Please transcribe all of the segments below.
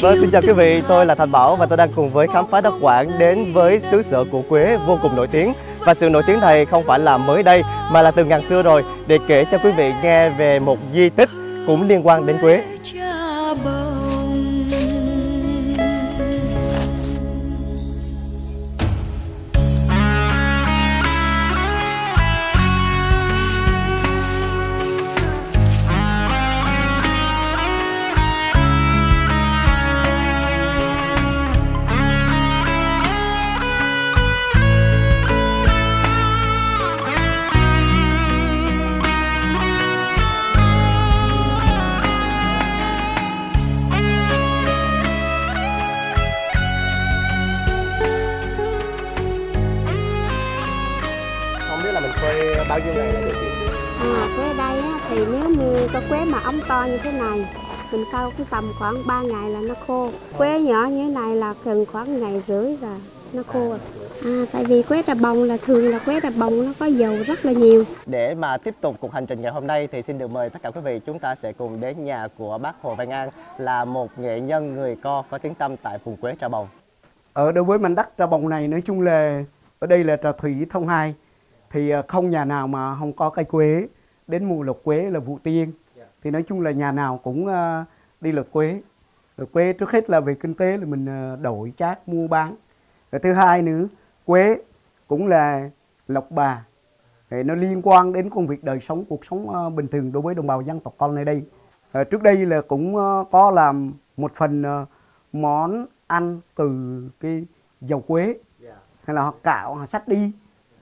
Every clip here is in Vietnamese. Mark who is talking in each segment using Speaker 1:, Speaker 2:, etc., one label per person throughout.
Speaker 1: Vâng, xin chào quý vị, tôi là Thành Bảo và tôi đang cùng với khám phá đất Quảng đến với xứ sở của Quế vô cùng nổi tiếng. Và sự nổi tiếng này không phải là mới đây mà là từ ngàn xưa rồi để kể cho quý vị nghe về một di tích cũng liên quan đến Quế.
Speaker 2: To như thế này. Mình câu cái tầm khoảng 3 ngày là nó khô. Quế nhỏ như thế này là cần khoảng ngày rưỡi là nó khô rồi. À, tại vì quế trà bồng là thường là quế trà bồng nó có dầu rất là nhiều.
Speaker 1: Để mà tiếp tục cuộc hành trình ngày hôm nay thì xin được mời tất cả quý vị chúng ta sẽ cùng đến nhà của bác Hồ Văn An là một nghệ nhân người co có tiếng tâm tại vùng quế trà bồng.
Speaker 3: Ở đối với mảnh đất trà bồng này nói chung là ở đây là trà thủy thông hai. Thì ờ, không nhà nào mà không có cây quế. Đến mùa lục quế là vụ tiên thì nói chung là nhà nào cũng ờ, đi lục quế. Rồi quế trước hết là về kinh tế là mình ờ, đổi chác mua bán. Rồi thứ hai nữa quế cũng là lộc bà. Thì nó liên quan đến công việc đời sống cuộc sống bình thường đối với đồng bào dân tộc con nơi đây. À, trước đây là cũng có làm một phần món ăn từ cái dầu quế. Hay là họ cạo họ sắt đi.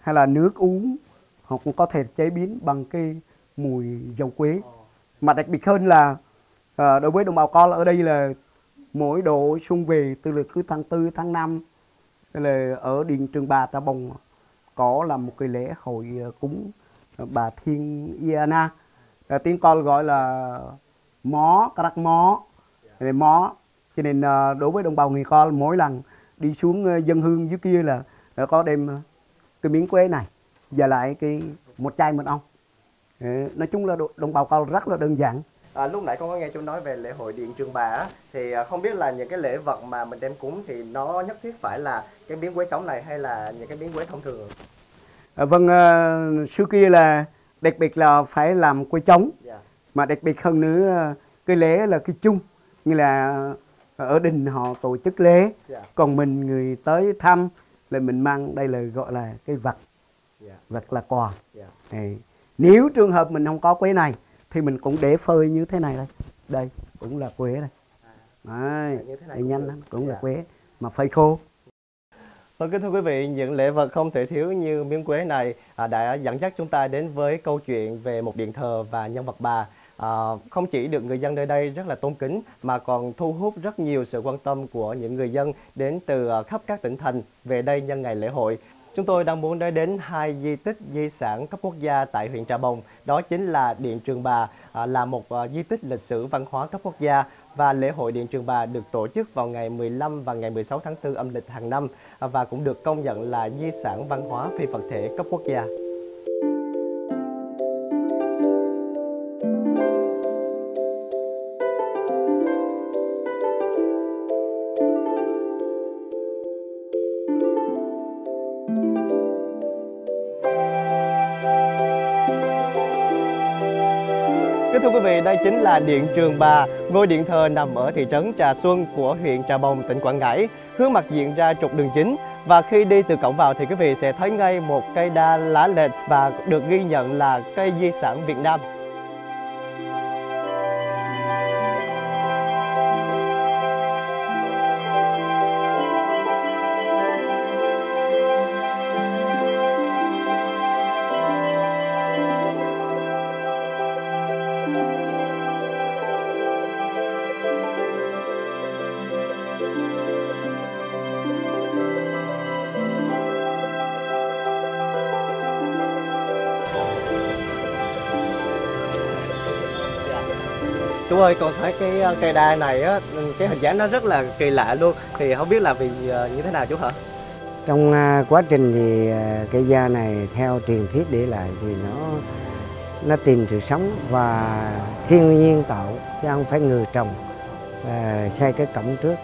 Speaker 3: Hay là nước uống. Họ cũng có thể chế biến bằng cái mùi dầu quế mà đặc biệt hơn là à, đối với đồng bào con ở đây là mỗi độ xuân về từ lượt cứ tháng tư tháng năm là ở điện trường bà trà bồng có là một cái lễ hội ờ, cúng ờ, bà thiên iana à, tiếng con gọi là mó cà mó. Yeah. mó. Cho nên à, đối với đồng bào người con mỗi lần đi xuống dân hương dưới kia là có đem cái miếng quế này và lại cái một chai mật ong nói chung là đồng bào cao rất là đơn giản
Speaker 1: À, lúc nãy con có nghe chú nói về lễ hội điện trường bà thì à, không biết là những cái lễ vật mà mình đem cúng thì nó nhất thiết phải là cái miếng quế trống này hay là những cái miếng quế thông thường
Speaker 3: à, vâng à, xưa kia là đặc biệt là phải làm quế trống yeah. Dạ. mà đặc biệt hơn nữa cái lễ là cái chung như là ở đình họ tổ chức lễ yeah. Dạ. còn mình người tới thăm là mình mang đây là gọi là cái vật yeah. Dạ. vật là quà yeah. Dạ. Nếu trường hợp mình không có quế này thì mình cũng để phơi như thế này đây. Đây cũng là quế đây. À, đây, đây nhanh lắm cũng là quế mà phơi khô.
Speaker 1: Vâng kính thưa quý vị, những lễ vật không thể thiếu như miếng quế này à, đã dẫn dắt chúng ta đến với câu chuyện về một điện thờ và nhân vật bà. À, không chỉ được người dân nơi đây rất là tôn kính mà còn thu hút rất nhiều sự quan tâm của những người dân đến từ khắp các tỉnh thành về đây nhân ngày lễ hội. Chúng tôi đang muốn nói đến hai di tích di sản cấp quốc gia tại huyện Trà Bồng, đó chính là Điện Trường Bà, à, là một à, di tích lịch sử văn hóa cấp quốc gia và lễ hội Điện Trường Bà được tổ chức vào ngày 15 và ngày 16 tháng 4 âm lịch hàng năm à, và cũng được công nhận là di sản văn hóa phi vật thể cấp quốc gia. Kính thưa quý vị, đây chính là Điện Trường Bà, ngôi điện thờ nằm ở thị trấn Trà Xuân của huyện Trà Bồng, tỉnh Quảng Ngãi, hướng mặt diện ra trục đường chính. Và khi đi từ cổng vào thì quý vị sẽ thấy ngay một cây đa lá lệch và được ghi nhận là cây di sản Việt Nam. Ơi con thấy cái ờ, cây đa này á ừ, cái hình dáng nó rất là kỳ lạ luôn. Thì không biết là vì ờ, như thế nào chú hả?
Speaker 4: Trong ờ, quá trình thì cây da này theo truyền thuyết để lại thì nó nó tìm sự sống và thiên nhiên tạo chứ không phải người trồng à, xây cái cổng trước.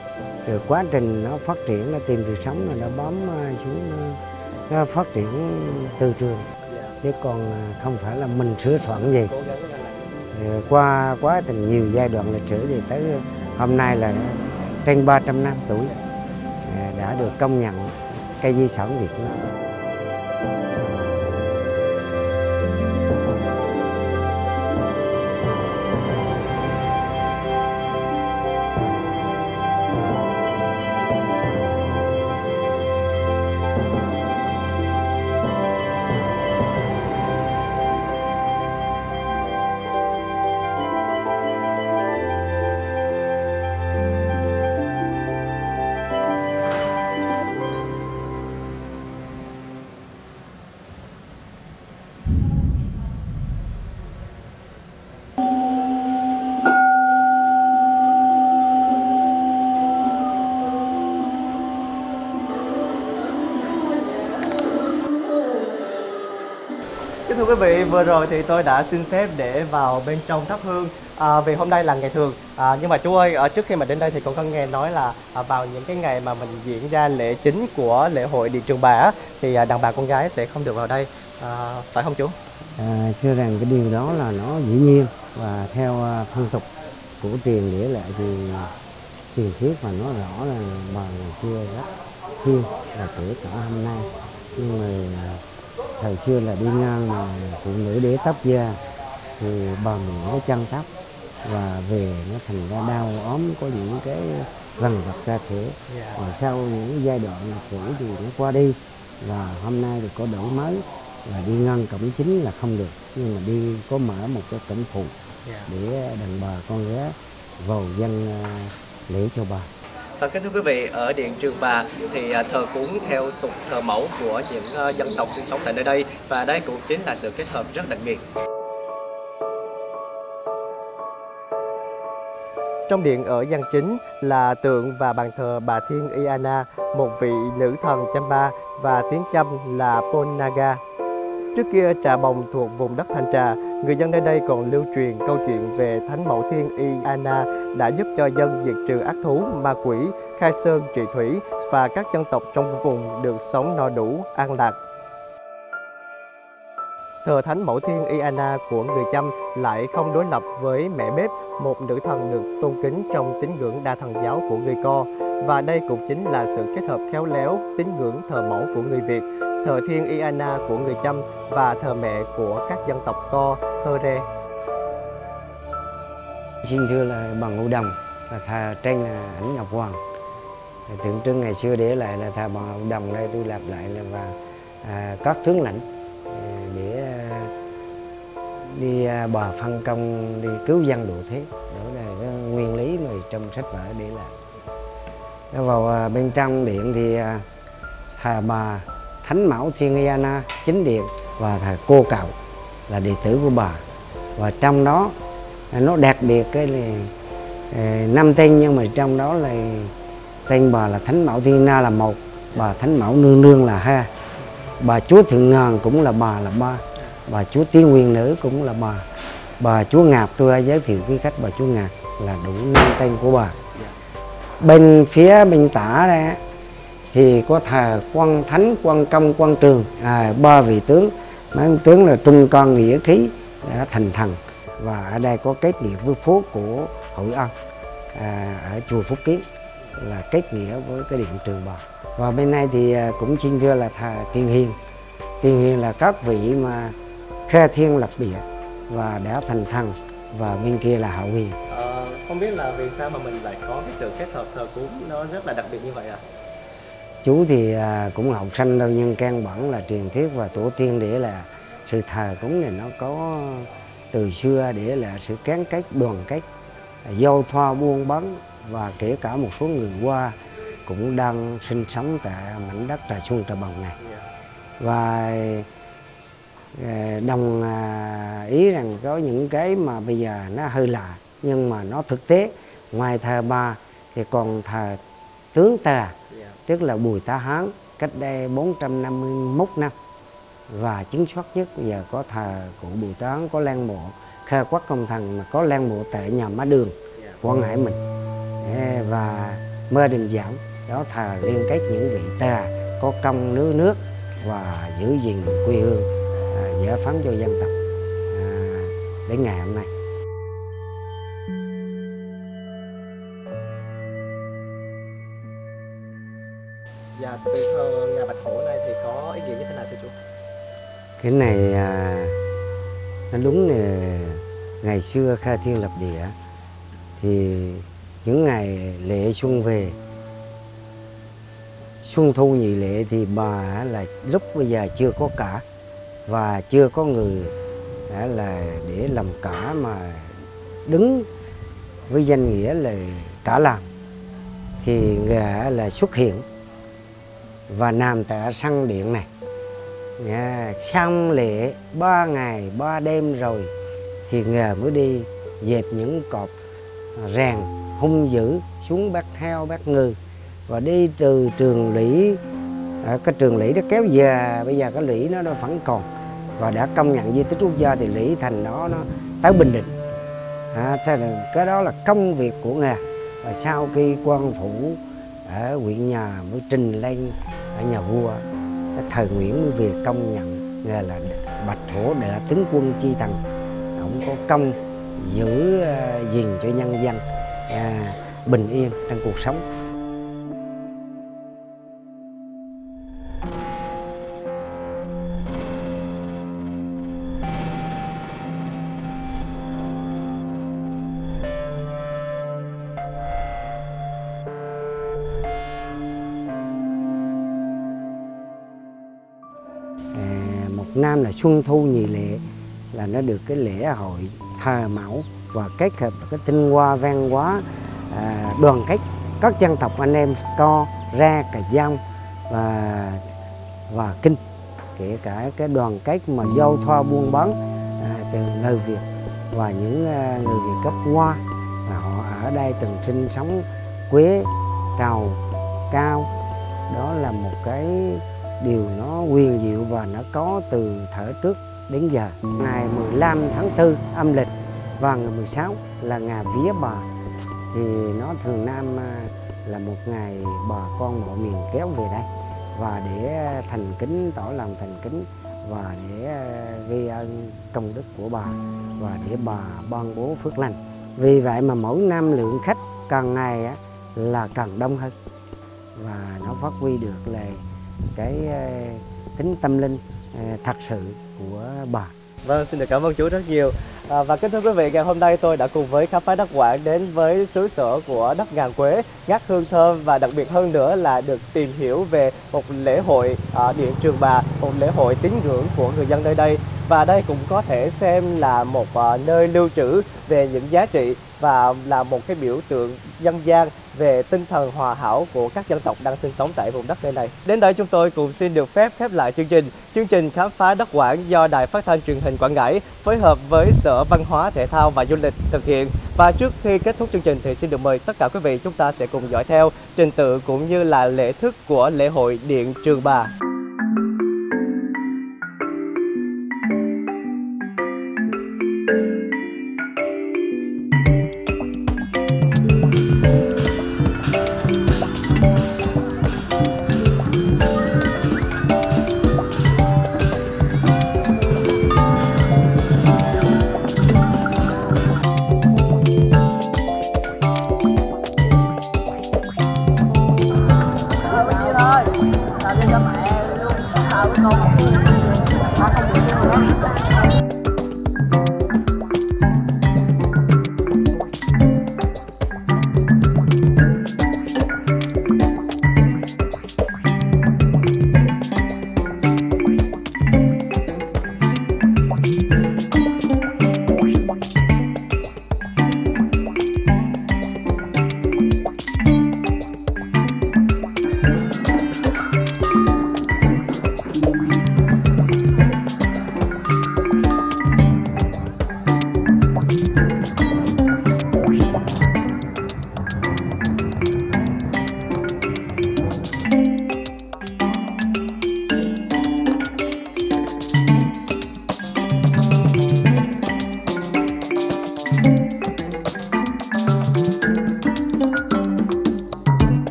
Speaker 4: Rồi quá trình nó phát triển nó tìm sự sống rồi nó bám xuống nó, nó phát triển từ trường. Chứ còn không phải là mình sửa soạn gì qua, quá trình nhiều giai đoạn lịch sử thì tới hôm nay là trên 300 năm tuổi à, đã được công nhận cây di sản Việt Nam.
Speaker 1: Vị, vừa rồi thì tôi đã xin phép để vào bên trong thắp hương à, vì hôm nay là ngày thường. À, nhưng mà chú ơi, ở trước khi mà đến đây thì con có nghe nói là à, vào những cái ngày mà mình diễn ra lễ chính của lễ hội Điện Trường Bà thì à, đàn bà con gái sẽ không được vào đây. À, phải không chú?
Speaker 4: À, thưa rằng cái điều đó là nó dĩ nhiên và theo à, phong tục của truyền nghĩa lệ thì truyền thuyết và nó rõ là bà ngày xưa rất thiên là tuổi cả hôm nay nhưng mà thời xưa là đi ngang mà phụ nữ để tóc da thì mình nó chăn tóc và về nó thành ra đau ốm có những cái rằn vặt ra thể. Và sau những giai đoạn cũ thì nó qua đi. Và hôm nay thì có đổi mới là đi ngang cổng chính là không được. Nhưng mà đi có mở một cái cổng phụ để đàn bà con gái vào dân à, lễ cho bà
Speaker 1: và kính thưa quý vị, ở Điện Trường Bà thì à, thờ cúng theo tục thờ mẫu của những à, dân tộc sinh sống tại nơi đây và đây cũng chính là sự kết hợp rất đặc biệt. Trong điện ở gian chính là tượng và bàn thờ bà Thiên Iana, một vị nữ thần Champa và tiếng Chăm là Ponaga. Trước kia trà bồng thuộc vùng đất Thanh Trà, người dân nơi đây còn lưu truyền câu chuyện về Thánh Mẫu Thiên Y Anna đã giúp cho dân diệt trừ ác thú, ma quỷ, khai sơn trị thủy và các dân tộc trong vùng được sống no đủ, an lạc. Thờ Thánh Mẫu Thiên Y Anna của người Chăm lại không đối lập với mẹ bếp, một nữ thần được tôn kính trong tín ngưỡng đa thần giáo của người Co. Và đây cũng chính là sự kết hợp khéo léo tín ngưỡng thờ mẫu của người Việt, thờ Thiên Iana của người Chăm và thờ mẹ của các dân tộc Co, Hơ Rê.
Speaker 4: xin thưa là bằng ngũ đồng là thờ tranh là ảnh ngọc hoàng. Tượng trưng ngày xưa để lại là thờ bằng ngũ đồng đây tôi lặp lại là và à, các tướng lãnh à, để à, đi à, bò phân công đi cứu dân độ thế đó là cái nguyên lý mà trong sách vở để lại. Vào à, bên trong điện thì à, thờ bà thánh mẫu thiên Iana chính điện và thờ cô cậu là đệ tử của bà. Và trong đó, nó đặc biệt cái là ờ, năm tên, nhưng mà trong đó là tên bà là thánh mẫu thiên na là một, bà thánh mẫu nương nương là hai, bà chúa thượng ngàn cũng là bà là ba, bà chúa tiên nguyên nữ cũng là bà bà chúa ngạp. Tôi đã giới thiệu với khách bà chúa ngạp là đủ năm tên của bà. Bên phía bên tả đây thì có thờ quan thánh quan công quan trường. À, ba vị tướng mấy ông tướng là trung con nghĩa khí đã thành thần. Và ở đây có kết nghĩa với phố của hội an à, ở chùa Phúc Kiến là kết nghĩa với cái điện trường bà. Và bên này thì à, cũng xin thưa là thờ tiên hiền. Tiên hiền là các vị mà khe thiên lập địa và đã thành thần và bên kia là hậu hiền.
Speaker 1: À, không biết là vì sao mà mình lại có cái sự kết hợp thờ cúng nó rất là đặc biệt như vậy ạ?
Speaker 4: Chú thì à, cũng là học sinh đâu nhưng căn bản là truyền thuyết và tổ tiên để là sự thờ cúng này nó có từ xưa để là sự gắn kết, đoàn kết à, giao thoa, buôn bán và kể cả một số người qua cũng đang sinh sống tại mảnh đất trà xuân, trà bồng này. Và à, đồng ý rằng có những cái mà bây giờ nó hơi lạ, nhưng mà nó thực tế. Ngoài thờ bà thì còn thờ tướng tà tức là Bùi Tá Hán cách đây 451 năm và chính xác nhất bây giờ có thờ cụ Bùi Tá Hán có lan mộ khai quát công thần mà có lan mộ tại nhà má đường Quảng Hải mình. Và mơ đình giảm đó thờ liên kết những vị tà có công nước nước và giữ gìn quê hương à, giải phóng cho dân tộc. À, đến ngày hôm nay.
Speaker 1: Dạ, từ thờ nhà Bạch Hổ này thì có ý nghĩa như thế nào thưa chú?
Speaker 4: cái này à, nó đúng là ngày xưa khai thiên lập địa. Thì những ngày lễ xuân về xuân thu nhị lễ thì bà là lúc bây giờ chưa có cả. Và chưa có người đã là để làm cả mà đứng với danh nghĩa là cả làm thì người là xuất hiện và nằm tại sân điện này. Nha, xong lễ ba ngày ba đêm rồi thì nghề mới đi dẹp những cọp rèn hung dữ xuống bắt heo bắt ngư và đi từ trường lũy à, cái trường lũy nó kéo về. Bây giờ cái lũy nó nó vẫn còn và đã công nhận di tích quốc gia thì lũy thành đó nó tới bình định. À, thế là cái đó là công việc của nghề. Và sau khi quan phủ ở huyện nhà mới trình lên ở nhà vua. Thời Nguyễn mới về công nhận nghe là bạch hổ đệ tướng quân chi thần. Ông có công giữ ờ, gìn cho nhân dân à, bình yên trong cuộc sống. Nam là xuân thu nhị lễ là nó được cái lễ hội thờ mẫu và kết hợp cái tinh hoa văn hóa à, đoàn kết các dân tộc anh em co ra cà giang và và kinh. Kể cả cái đoàn kết mà giao thoa buôn bán à, từ người Việt và những à, người Việt gốc Hoa. Và họ ở đây từng sinh sống quế trầu cao. Đó là một cái điều nó quyền diệu và nó có từ thở trước đến giờ. Ngày 15 tháng 4 âm lịch và ngày 16 là ngày vía bà thì nó thường nam à, là một ngày bà con mọi miền kéo về đây và để thành kính, tỏ lòng thành kính và để à, ghi ơn công đức của bà và để bà ban bố phước lành. Vì vậy mà mỗi năm lượng khách càng ngày là càng đông hơn và nó phát huy được là cái ờ, tính tâm linh ờ, thật sự của bà
Speaker 1: Vâng, xin được cảm ơn chú rất nhiều. À, và kính thưa quý vị, ngày hôm nay tôi đã cùng với khám phá đất Quảng đến với xứ sở của đất ngàn quế, ngát hương thơm và đặc biệt hơn nữa là được tìm hiểu về một lễ hội à, điện Trường Bà, một lễ hội tín ngưỡng của người dân nơi đây. Và đây cũng có thể xem là một ờ, nơi lưu trữ về những giá trị và là một cái biểu tượng dân gian về tinh thần hòa hảo của các dân tộc đang sinh sống tại vùng đất nơi này. Đến đây chúng tôi cũng xin được phép khép lại chương trình. Chương trình khám phá đất Quảng do Đài Phát thanh Truyền hình Quảng Ngãi phối hợp với Sở Văn hóa, Thể thao và Du lịch thực hiện. Và trước khi kết thúc chương trình thì xin được mời tất cả quý vị chúng ta sẽ cùng dõi theo trình tự cũng như là lễ thức của lễ hội Điện Trường Bà.
Speaker 5: Paulo, não, Mundo.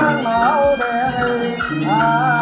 Speaker 5: sang máu đen à.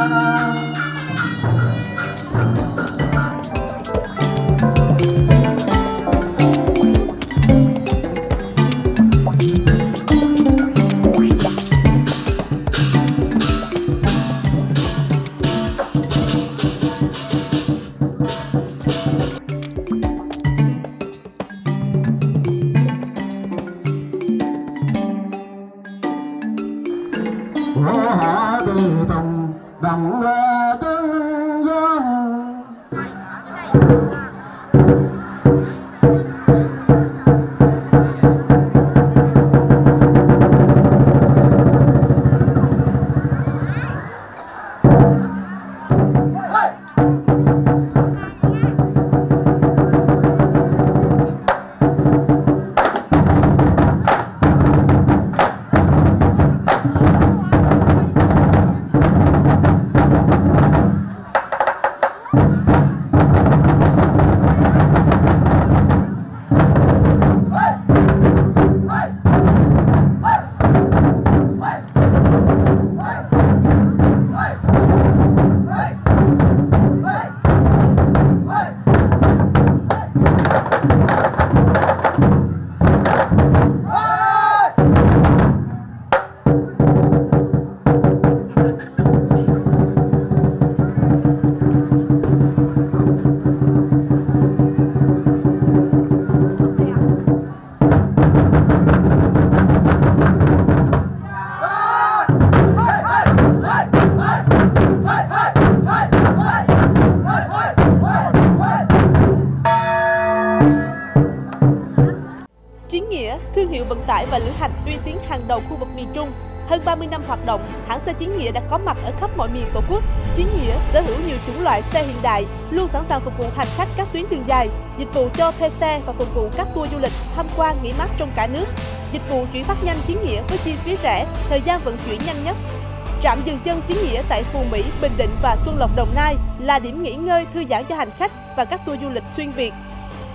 Speaker 5: Thương hiệu vận tải và lữ hành uy tín hàng đầu khu vực miền Trung. Hơn 30 năm hoạt động, hãng xe Chính Nghĩa đã có mặt ở khắp mọi miền Tổ quốc. Chính Nghĩa sở hữu nhiều chủng loại xe hiện đại, luôn sẵn sàng phục vụ hành khách các tuyến đường dài, dịch vụ cho thuê xe và phục vụ các tour du lịch tham quan nghỉ mát trong cả nước. Dịch vụ chuyển phát nhanh Chính Nghĩa với chi phí rẻ, thời gian vận chuyển nhanh nhất. Trạm dừng chân Chính Nghĩa tại Phú Mỹ, Bình Định và Xuân Lộc, Đồng Nai là điểm nghỉ ngơi thư giãn cho hành khách và các tour du lịch xuyên Việt.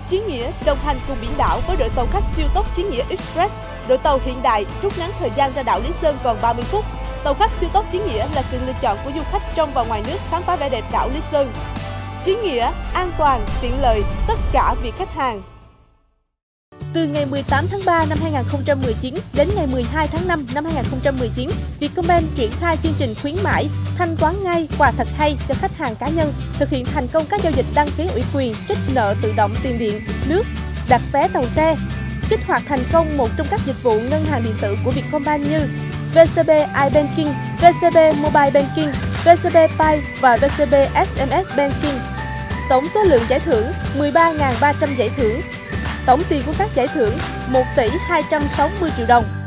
Speaker 5: Chiến Nghĩa đồng hành cùng biển đảo với đội tàu khách siêu tốc Chiến Nghĩa Express. Đội tàu hiện đại rút ngắn thời gian ra đảo Lý Sơn còn 30 phút. Tàu khách siêu tốc Chiến Nghĩa là sự lựa chọn của du khách trong và ngoài nước khám phá vẻ đẹp đảo Lý Sơn. Chiến Nghĩa, an toàn, tiện lợi, tất cả vì khách hàng. Từ ngày 18 tháng 3 năm 2019 đến ngày 12 tháng 5 năm 2019, Vietcombank triển khai chương trình khuyến mãi thanh toán ngay quà thật hay cho khách hàng cá nhân, thực hiện thành công các giao dịch đăng ký ủy quyền, trích nợ tự động tiền điện, nước, đặt vé tàu xe, kích hoạt thành công một trong các dịch vụ ngân hàng điện tử của Vietcombank như VCB iBanking, VCB Mobile Banking, VCB Pay và VCB SMS Banking. Tổng số lượng giải thưởng 13.300 giải thưởng. Tổng tiền của các giải thưởng 1 tỷ 260 triệu đồng.